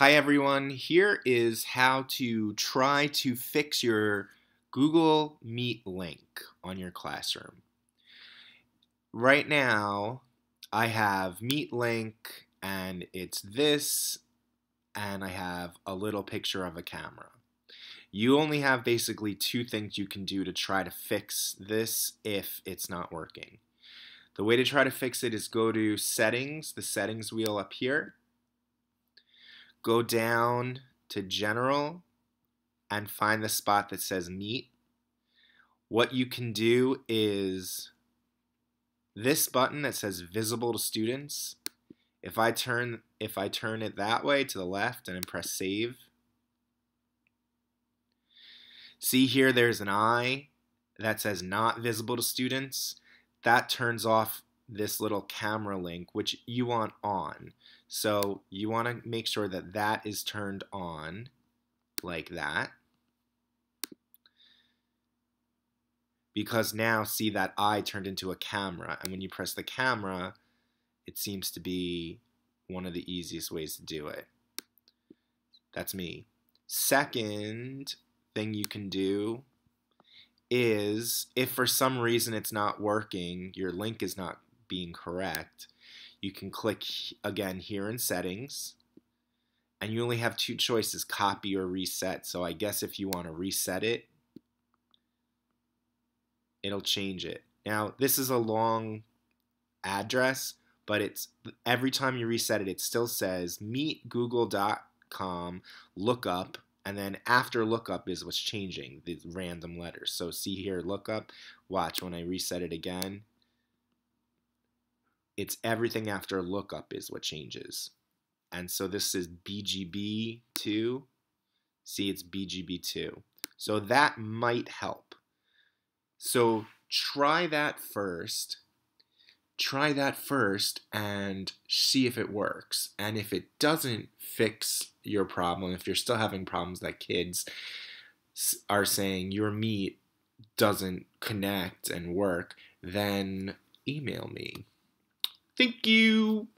Hi everyone, here is how to try to fix your Google Meet link on your classroom. Right now, I have Meet link and it's this and I have a little picture of a camera. You only have basically two things you can do to try to fix this if it's not working. The way to try to fix it is go to settings, the settings wheel up here, go down to general and find the spot that says meet. What you can do is this button that says visible to students. If I turn if I turn it that way to the left and then press save, see here there's an eye that says not visible to students. That turns off this little camera link, which you want on. So you want to make sure that that is turned on like that. Because now see that eye turned into a camera. And when you press the camera, it seems to be one of the easiest ways to do it. That's me. Second thing you can do is if for some reason it's not working, your link is not being correct, you can click again here in settings and you only have two choices copy or reset. So I guess if you want to reset it it'll change it. Now this is a long address but it's every time you reset it it still says meetgoogle.com lookup and then after lookup is what's changing the random letters. So see here lookup watch when I reset it again it's everything after lookup is what changes. And so this is BGB2. See, it's BGB2. So that might help. So try that first. Try that first and see if it works. And if it doesn't fix your problem, if you're still having problems that kids are saying your meet doesn't connect and work, then email me. Thank you.